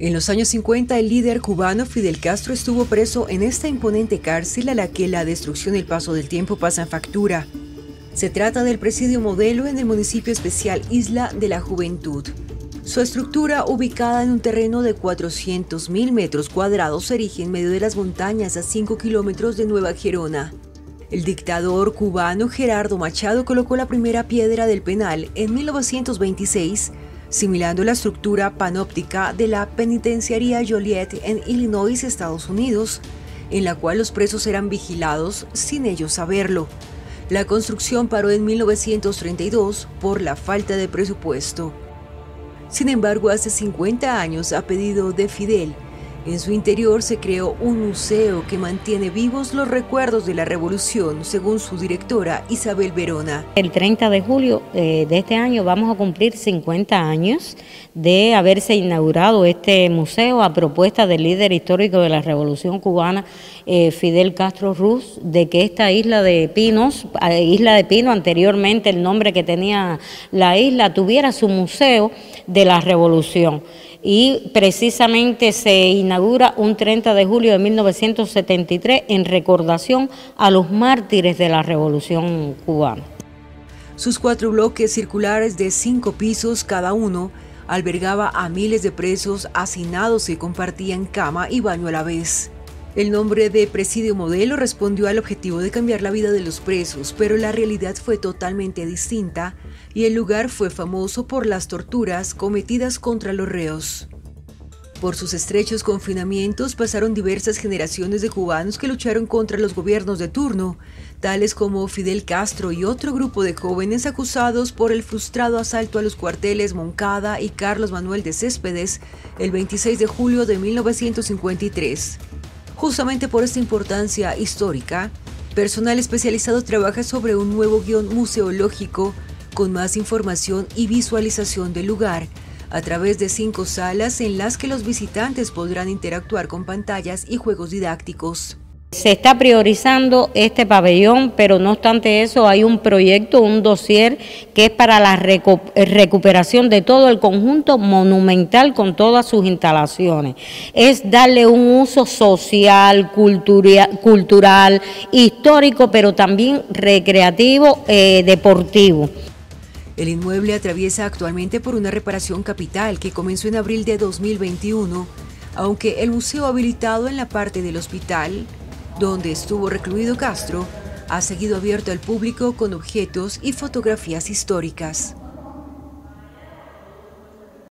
En los años 50, el líder cubano Fidel Castro estuvo preso en esta imponente cárcel a la que la destrucción y el paso del tiempo pasan factura. Se trata del presidio modelo en el municipio especial Isla de la Juventud. Su estructura, ubicada en un terreno de 400.000 metros cuadrados, se erige en medio de las montañas a 5 kilómetros de Nueva Gerona. El dictador cubano Gerardo Machado colocó la primera piedra del penal en 1926 similando la estructura panóptica de la penitenciaría Joliet en Illinois, Estados Unidos, en la cual los presos eran vigilados sin ellos saberlo. La construcción paró en 1932 por la falta de presupuesto. Sin embargo, hace 50 años, a pedido de Fidel, en su interior se creó un museo que mantiene vivos los recuerdos de la revolución, según su directora Isabel Verona. El 30 de julio eh, de este año vamos a cumplir 50 años de haberse inaugurado este museo a propuesta del líder histórico de la revolución cubana, eh, Fidel Castro Ruz, de que esta isla de Pinos, eh, isla de Pino, anteriormente el nombre que tenía la isla, tuviera su museo de la revolución y precisamente se inaugura un 30 de julio de 1973 en recordación a los mártires de la Revolución cubana. Sus cuatro bloques circulares de cinco pisos cada uno albergaba a miles de presos hacinados y compartían cama y baño a la vez. El nombre de Presidio Modelo respondió al objetivo de cambiar la vida de los presos, pero la realidad fue totalmente distinta y el lugar fue famoso por las torturas cometidas contra los reos. Por sus estrechos confinamientos pasaron diversas generaciones de cubanos que lucharon contra los gobiernos de turno, tales como Fidel Castro y otro grupo de jóvenes acusados por el frustrado asalto a los cuarteles Moncada y Carlos Manuel de Céspedes el 26 de julio de 1953. Justamente por esta importancia histórica, personal especializado trabaja sobre un nuevo guion museológico con más información y visualización del lugar a través de cinco salas en las que los visitantes podrán interactuar con pantallas y juegos didácticos. Se está priorizando este pabellón, pero no obstante eso hay un proyecto, un dossier que es para la recuperación de todo el conjunto monumental con todas sus instalaciones. Es darle un uso social, cultural, histórico, pero también recreativo, eh, deportivo. El inmueble atraviesa actualmente por una reparación capital que comenzó en abril de 2021, aunque el museo habilitado en la parte del hospital donde estuvo recluido Castro, ha seguido abierto al público con objetos y fotografías históricas.